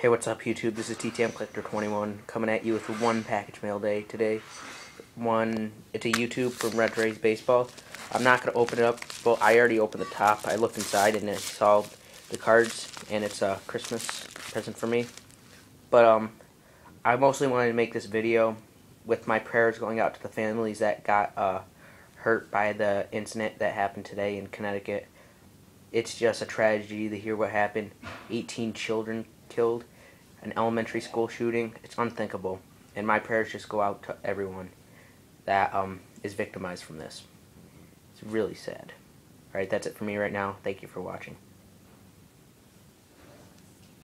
Hey, what's up, YouTube? This is TTM Collector 21 coming at you with one package mail day today. One, it's a YouTube from Red Rays Baseball. I'm not going to open it up, but I already opened the top. I looked inside and I saw the cards, and it's a Christmas present for me. But um, I mostly wanted to make this video with my prayers going out to the families that got uh, hurt by the incident that happened today in Connecticut. It's just a tragedy to hear what happened. 18 children killed, an elementary school shooting. It's unthinkable. And my prayers just go out to everyone that um, is victimized from this. It's really sad. Alright, that's it for me right now. Thank you for watching.